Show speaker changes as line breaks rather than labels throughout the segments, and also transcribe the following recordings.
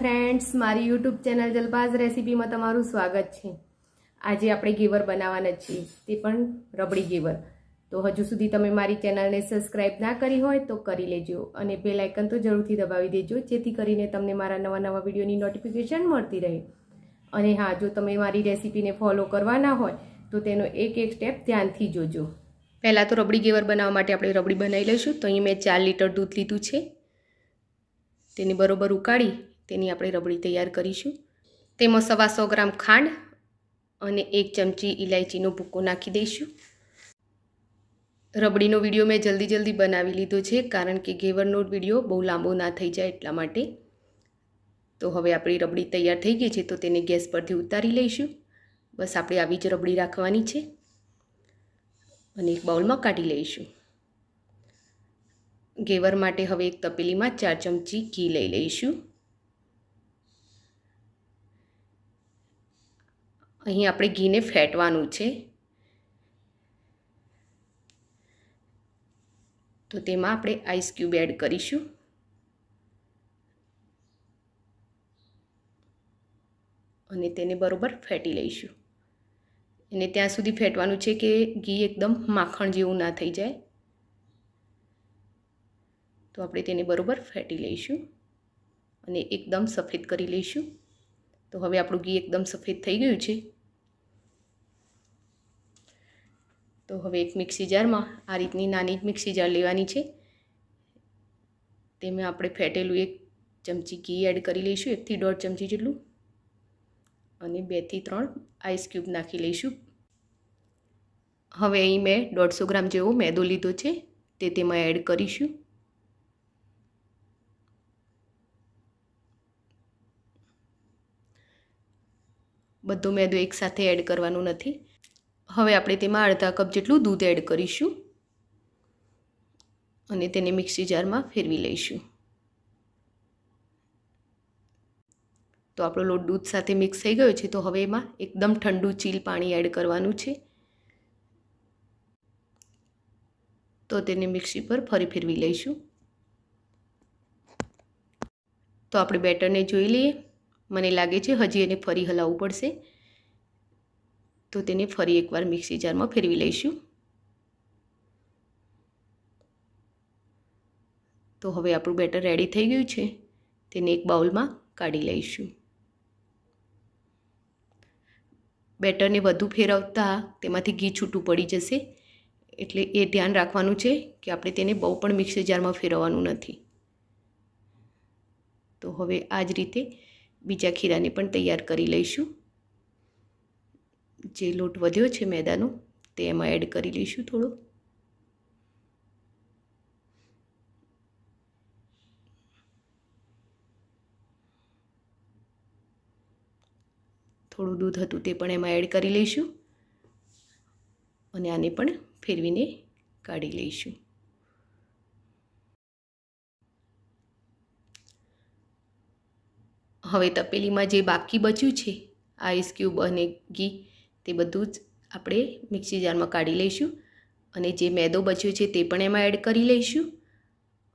Friends મારી YouTube channel જલબાઝ રેસીપીમાં તમારું સ્વાગત છે. આજે આપણે ગેવર બનાવવાના છીએ. તે પણ રબડી ગેવર. તો હજુ સુધી તમે મારી ચેનલને સબસ્ક્રાઇબ ના કરી હોય તો કરી લેજો અને બે લાઇકન તો જરૂરથી દબાવી દેજો, જેથી કરીને તમને મારા નવા નવા વિડીયોની નોટિફિકેશન મળતી રહે. અને હા, જો તમે મારી રેસીપીને ફોલો કરવાના હોય, તો તેનો એક એક સ્ટેપ ધ્યાનથી જોજો. પહેલાં તો રબડી ગેવર બનાવવા માટે આપણે રબડી બનાવી લઈશું. તો અહીં મેં ચાર લીટર દૂધ લીધું છે. તેને બરોબર ઉકાળી તેની આપણે રબડી તૈયાર કરીશું. તેમાં સવા સો ગ્રામ ખાંડ અને એક ચમચી ઇલાયચીનો ભૂકો નાખી દઈશું. રબડીનો વીડિયો મેં જલ્દી જલ્દી બનાવી લીધો છે, કારણ કે ઘેવરનો વીડિયો બહુ લાંબો ના થઈ જાય એટલા માટે. તો હવે આપણી રબડી તૈયાર થઈ ગઈ છે, તો તેને ગેસ પરથી ઉતારી લઈશું. બસ આપણે આવી જ રબડી રાખવાની છે. અને એક બાઉલમાં કાઢી લઈશું. ઘેવર માટે હવે એક તપેલીમાં ચાર ચમચી ઘી લઈ લઈશું. અહીં આપણે ઘીને ફેટવાનું છે. તો તેમાં આપણે આઈસ ક્યુબ એડ કરીશું. અને તેને બરોબર ફેટી લઈશું. અને ત્યાં સુધી ફેટવાનું છે કે ઘી એકદમ માખણ જેવું ના થઈ જાય. તો આપણે તેને બરોબર ફેટી લઈશું. અને એકદમ સફેદ કરી લઈશું. તો હવે આપણું ઘી એકદમ સફેદ થઈ ગયું છે. તો હવે એક મિક્સી જારમાં આ રીતની નાની મિક્સી જાર લેવાની છે. તેમાં આપણે ફેટેલું એક ચમચી ઘી એડ કરી લઈશું, એકથી દોઢ ચમચી જેટલું. અને બેથી ત્રણ આઈસ ક્યુબ નાખી લઈશું. હવે અહીં મેં દોઢસો ગ્રામ જેવો મેદો લીધો છે, તે તેમાં એડ કરીશું. બધો મેદો એકસાથે એડ કરવાનું નથી. હવે આપણે તેમાં અડધા કપ જેટલું દૂધ એડ કરીશું અને તેને મિક્સી જારમાં ફેરવી લઈશું. તો આપણો લોટ દૂધ સાથે મિક્સ થઈ ગયો છે, તો હવે એમાં એકદમ ઠંડુ ચીલ પાણી એડ કરવાનું છે. તો તેને મિક્સી પર ફરી ફેરવી લઈશું. તો આપણે બેટરને જોઈ લઈએ. મને લાગે છે હજી એને ફરી હલાવવું પડશે. તો તેને ફરી એકવાર મિક્સી જારમાં ફેરવી લઈશું. તો હવે આપણું બેટર રેડી થઈ ગયું છે. તેને એક બાઉલમાં કાઢી લઈશું. બેટરને વધુ ફેરવતા તેમાંથી ઘી છૂટું પડી જશે. એટલે એ ધ્યાન રાખવાનું છે કે આપણે તેને બહુ પણ મિક્સર જારમાં ફેરવવાનું નથી. તો હવે આ જ રીતે બીજા ખીરાને પણ તૈયાર કરી લઈશું. જે લોટ વધ્યો છે મેદાનો, તે એમાં એડ કરી લઈશું થોડો. થોડું દૂધ હતું તે પણ એમાં એડ કરી લઈશું. અને આને પણ ફેરવીને કાઢી લઈશું. હવે તપેલીમાં જે બાકી બચ્યું છે, આઈસ ક્યુબ અને ઘી, તે બધું જ આપણે મિક્સી જારમાં કાઢી લઈશું અને જે મેદો બચ્યો છે તે પણ એમાં એડ કરી લઈશું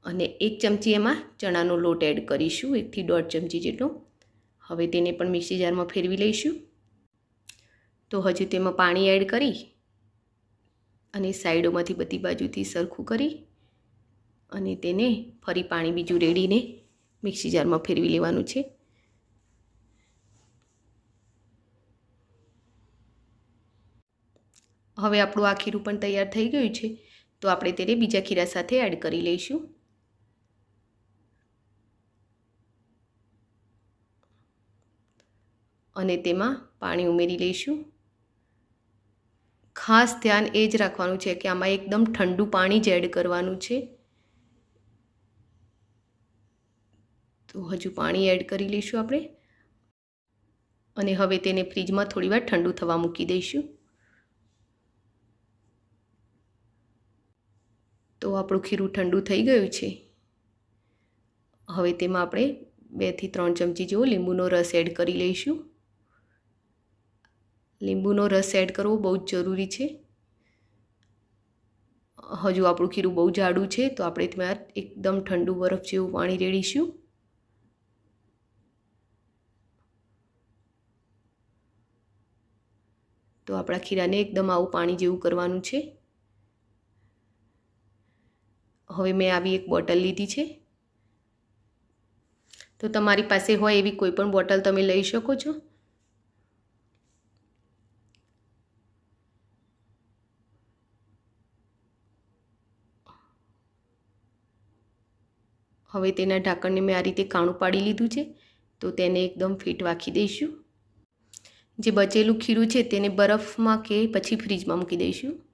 અને એક ચમચી એમાં ચણાનો લોટ એડ કરીશું, એકથી દોઢ ચમચી જેટલો. હવે તેને પણ મિક્સી જારમાં ફેરવી લઈશું. તો હજુ તેમાં પાણી એડ કરી અને સાઈડોમાંથી બધી બાજુથી સરખું કરી અને તેને ફરી પાણી બીજું રેડીને મિક્સી જારમાં ફેરવી લેવાનું છે. હવે આપણું આ ખીરું પણ તૈયાર થઈ ગયું છે, તો આપણે તેને બીજા ખીરા સાથે એડ કરી લઈશું. અને તેમાં પાણી ઉમેરી લઈશું. ખાસ ધ્યાન એ જ રાખવાનું છે કે આમાં એકદમ ઠંડુ પાણી જ એડ કરવાનું છે. તો હજુ પાણી એડ કરી લઈશું આપણે. અને હવે તેને ફ્રીજમાં થોડીવાર ઠંડુ થવા મૂકી દઈશું. તો આપણું ખીરું ઠંડુ થઈ ગયું છે. હવે તેમાં આપણે બેથી ત્રણ ચમચી જેવો લીંબુનો રસ એડ કરી લઈશું. લીંબુનો રસ એડ કરવો બહુ જ જરૂરી છે. હજુ આપણું ખીરું બહુ જાડું છે તો આપણે ત્યાં એકદમ ઠંડુ બરફ જેવું પાણી રેડીશું. તો આપણા ખીરાને એકદમ આવું પાણી જેવું કરવાનું છે. હવે મેં આવી એક બોટલ લીધી છે. તો તમારી પાસે હોય એવી કોઈ પણ બોટલ તમે લઈ શકો છો. હવે તેના ઢાંકણને મેં આ રીતે કાણું પાડી લીધું છે. તો તેને એકદમ ફિટ વાખી દઈશું. જે બચેલું ખીરું છે તેને બરફમાં કે પછી ફ્રીજમાં મૂકી દઈશું.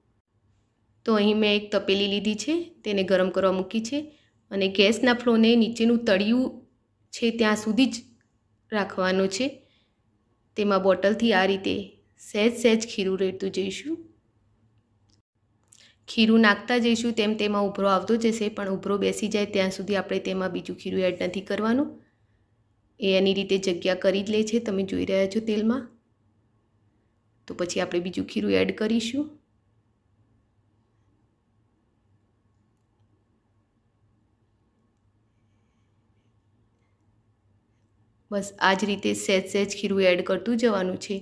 તો અહીં મેં એક તપેલી લીધી છે, તેને ગરમ કરવા મૂકી છે અને ગેસના ફ્લોને નીચેનું તળિયું છે ત્યાં સુધી જ રાખવાનું છે. તેમાં બોટલથી આ રીતે સહેજ સહેજ ખીરું રેડતું જઈશું. ખીરું નાખતા જઈશું તેમ તેમાં ઉભરો આવતો જશે, પણ ઉભરો બેસી જાય ત્યાં સુધી આપણે તેમાં બીજું ખીરું એડ નથી કરવાનું. એ એની રીતે જગ્યા કરી જ લે છે, તમે જોઈ રહ્યા છો તેલમાં. તો પછી આપણે બીજું ખીરું એડ કરીશું. બસ આ જ રીતે સહેજ સહેજ ખીરું એડ કરતું જવાનું છે.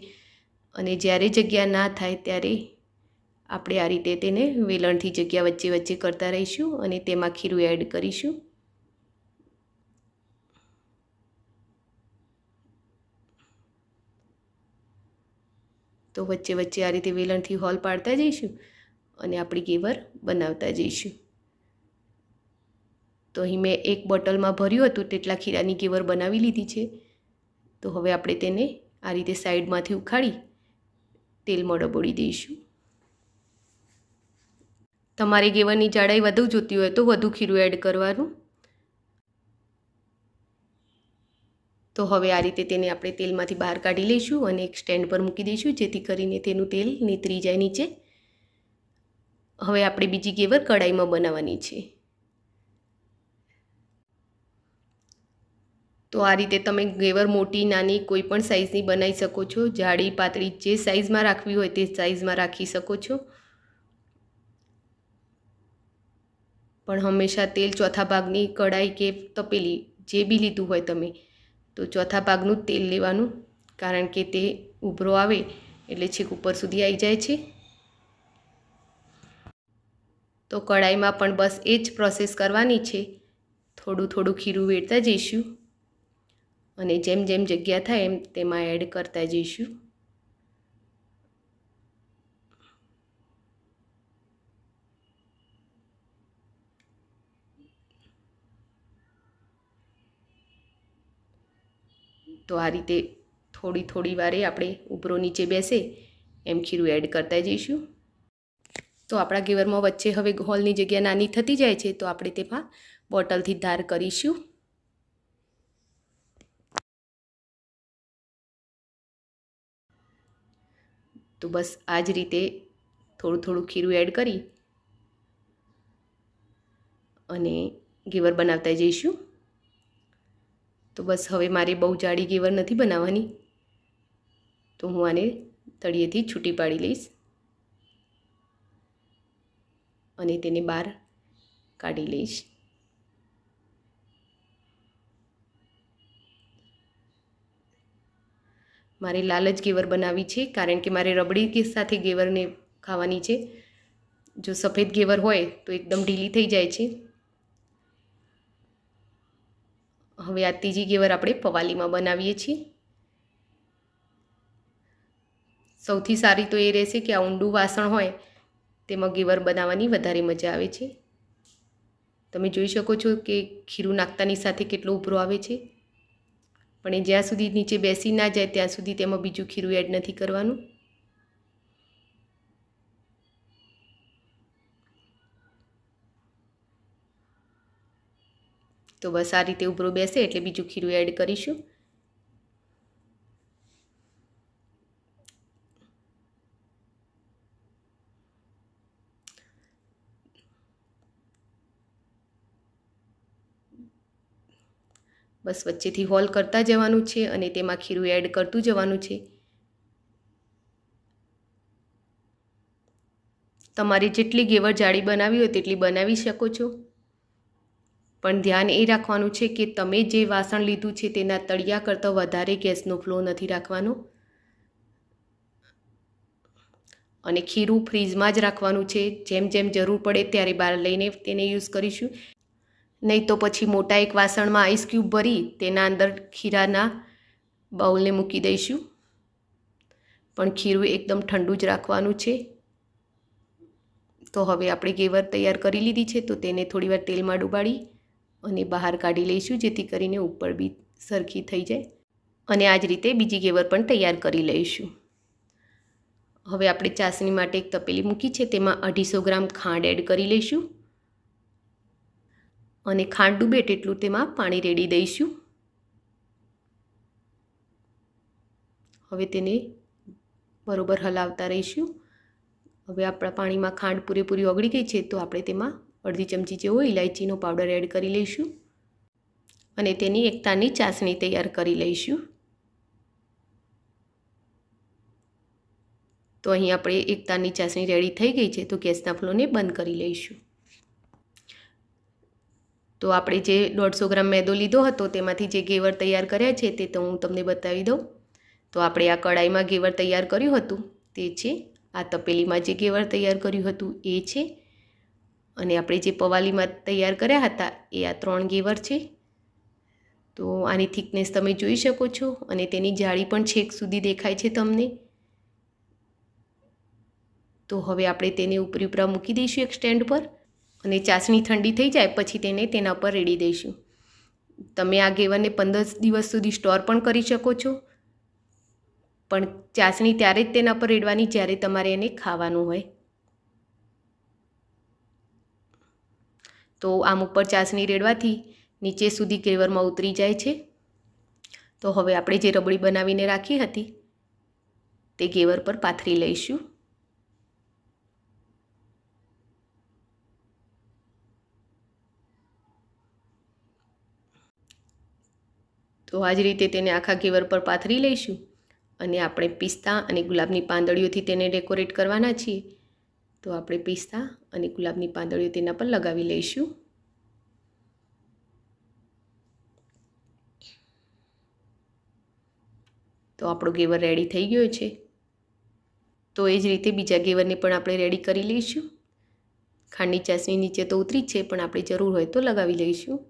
અને જ્યારે જગ્યા ના થાય ત્યારે આપણે આ રીતે તેને વેલણથી જગ્યા વચ્ચે વચ્ચે કરતા રહીશું અને તેમાં ખીરું એડ કરીશું. તો વચ્ચે વચ્ચે આ રીતે વેલણથી હોલ પાડતા જઈશું અને આપણી ગેવર બનાવતા જઈશું. તો અહીં મેં એક બોટલમાં ભર્યું હતું, તેટલા ખીરાની ગેવર બનાવી લીધી છે. તો હવે આપણે તેને આ રીતે સાઈડમાંથી ઉખાડી તેલમાં ડબોળી દઈશું. તમારે ગેવરની જાડાઈ વધુ જોતી હોય તો વધુ ખીરું એડ કરવાનું. તો હવે આ રીતે તેને આપણે તેલમાંથી બહાર કાઢી લઈશું અને એક સ્ટેન્ડ પર મૂકી દઈશું, જેથી કરીને તેનું તેલ નીતરી જાય નીચે. હવે આપણે બીજી ગેવર કડાઈમાં બનાવવાની છે. તો આ રીતે તમે ગેવર મોટી, નાની કોઈ પણ સાઇઝની બનાવી શકો છો. જાડી, પાતળી, જે સાઇઝમાં રાખવી હોય તે સાઇઝમાં રાખી શકો છો. પણ હંમેશા તેલ ચોથા ભાગની કડાઈ કે તપેલી જે બી લીધું હોય તમે, તો ચોથા ભાગનું તેલ લેવાનું, કારણ કે તે ઉભરો આવે એટલે છેક ઉપર સુધી આવી જાય છે. તો કઢાઈમાં પણ બસ એ જ પ્રોસેસ કરવાની છે. થોડું થોડું ખીરું વેડતા જઈશું. અને જેમ જેમ જગ્યા થાય એમ તેમાં એડ કરતા જઈશું. તો આ રીતે થોડી થોડી વારે આપણે ઉપરો નીચે બેસે એમ ખીરું એડ કરતા જઈશું. તો આપણા ગેવરમાં વચ્ચે હવે હોલની જગ્યા નાની થતી જાય છે તો આપણે તેમાં બોટલથી ધાર કરીશું. તો બસ આ જ રીતે થોડું થોડું ખીરું એડ કરી અને ઘેવર બનાવતા જઈશું. તો બસ હવે મારે બહુ જાડી ઘેવર નથી બનાવવાની. તો હું આને તળિયેથી છૂટી પાડી લઈશ અને તેને બહાર કાઢી લઈશ. મારે લાલ જ ગેવર બનાવવી છે, કારણ કે મારે રબડી કે સાથે ગેવરને ખાવાની છે. જો સફેદ ગેવર હોય તો એકદમ ઢીલી થઈ જાય છે. હવે આ ત્રીજી ગેવર આપણે પવાલીમાં બનાવીએ છીએ. સૌથી સારી તો એ રહેશે કે આ ઊંડું વાસણ હોય તેમાં ગેવર બનાવવાની વધારે મજા આવે છે. તમે જોઈ શકો છો કે ખીરું નાખતાની સાથે કેટલો ઉભરો આવે છે. પણ એ જ્યાં સુધી નીચે બેસી ના જાય, ત્યાં સુધી તેમાં બીજું ખીરું એડ નથી કરવાનું. તો બસ આ રીતે ઉભરો બેસે એટલે બીજું ખીરું એડ કરીશું. બસ વચ્ચેથી હોલ કરતા જવાનું છે અને તેમાં ખીરું એડ કરતું જવાનું છે. તમારે જેટલી ગેવર જાડી બનાવી હોય તેટલી બનાવી શકો છો. પણ ધ્યાન એ રાખવાનું છે કે તમે જે વાસણ લીધું છે તેના તળિયા કરતાં વધારે ગેસનો ફ્લો નથી રાખવાનો. અને ખીરું ફ્રીજમાં જ રાખવાનું છે. જેમ જેમ જરૂર પડે ત્યારે બહાર લઈને તેને યુઝ કરીશું. નહીં તો પછી મોટા એક વાસણમાં આઈસ ક્યુબ ભરી તેના અંદર ખીરાના બાઉલને મૂકી દઈશું. પણ ખીરું એકદમ ઠંડુ જ રાખવાનું છે. તો હવે આપણે ગેવર તૈયાર કરી લીધી છે તો તેને થોડીવાર તેલમાં ડુબાડી અને બહાર કાઢી લઈશું જેથી કરીને ઉપર બી સરખી થઈ જાય. અને આ જ રીતે બીજી ગેવર પણ તૈયાર કરી લઈશું. હવે આપણે ચાસણી માટે એક તપેલી મૂકી છે તેમાં અઢીસો ગ્રામ ખાંડ એડ કરી લઈશું. અને ખાંડ ડૂબે તેટલું તેમાં પાણી રેડી દઈશું. હવે તેને બરોબર હલાવતા રહીશું. હવે આપણા પાણીમાં ખાંડ પૂરેપૂરી ઓગળી ગઈ છે તો આપણે તેમાં અડધી ચમચી જેવો ઇલાયચીનો પાવડર એડ કરી લઈશું અને તેની એક તારની ચાસણી તૈયાર કરી લઈશું. તો અહીં આપણે એક તારની ચાસણી રેડી થઈ ગઈ છે તો ગેસના ફ્લોને બંધ કરી લઈશું. તો આપણે જે દોઢસો ગ્રામ મેદો લીધો હતો તેમાંથી જે ગેવર તૈયાર કર્યા છે તે તો હું તમને બતાવી દઉં. તો આપણે આ કડાઈમાં ગેવર તૈયાર કર્યું હતું, તે છે. આ તપેલીમાં જે ગેવર તૈયાર કર્યું હતું એ છે. અને આપણે જે પવાલીમાં તૈયાર કર્યા હતા એ આ ત્રણ ગેવર છે. તો આની થિકનેસ તમે જોઈ શકો છો અને તેની જાળી પણ છેક સુધી દેખાય છે તમને. તો હવે આપણે તેને ઉપરી ઉપરા મૂકી દઈશું એક સ્ટેન્ડ પર. અને ચાસણી ઠંડી થઈ જાય, પછી તેને તેના પર રેડી દઈશું. તમે આ ગેવરને પંદર દિવસ સુધી સ્ટોર પણ કરી શકો છો. પણ ચાસણી ત્યારે જ તેના પર રેડવાની જ્યારે તમારે એને ખાવાનું હોય. તો આમ ઉપર ચાસણી રેડવાથી નીચે સુધી ગેવરમાં ઉતરી જાય છે. તો હવે આપણે જે રબડી બનાવીને રાખી હતી, તે ગેવર પર પાથરી લઈશું. તો આ જ રીતે તેને આખા ઘેવર પર પાથરી લઈશું અને આપણે પિસ્તા અને ગુલાબની પાંદડીઓથી તેને ડેકોરેટ કરવાના છીએ. તો આપણે પિસ્તા અને ગુલાબની પાંદડીઓ તેના પર લગાવી લઈશું. તો આપણો ઘેવર રેડી થઈ ગયો છે. તો એ જ રીતે બીજા ઘેવરને પણ આપણે રેડી કરી લઈશું. ખાંડની ચાસણી નીચે તો ઉતરી જ છે, પણ આપણે જરૂર હોય તો લગાવી લઈશું.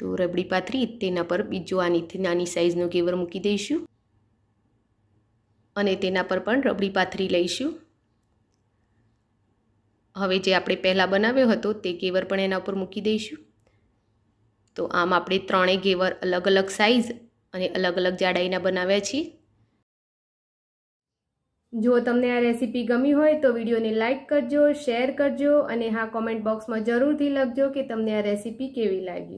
તો રબડી પાથરી તેના પર બીજો આનીથી નાની સાઇઝનો ઘેવર મૂકી દઈશું. અને તેના પર પણ રબડી પાથરી લઈશું. હવે જે આપણે પહેલાં બનાવ્યો હતો તે ઘેવર પણ એના ઉપર મૂકી દઈશું. તો આમ આપણે ત્રણેય ઘેવર અલગ અલગ સાઇઝ અને અલગ અલગ જાડાઈના બનાવ્યા છીએ. જો તમને આ રેસીપી ગમી હોય તો વિડીયોને લાઇક કરજો શેર કરજો અને હા કોમેન્ટ બોક્સમાં જરૂરથી લખજો કે તમને આ રેસીપી કેવી લાગી.